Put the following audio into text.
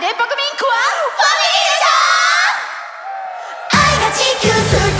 電波組クワファミリーでしょ愛が地球す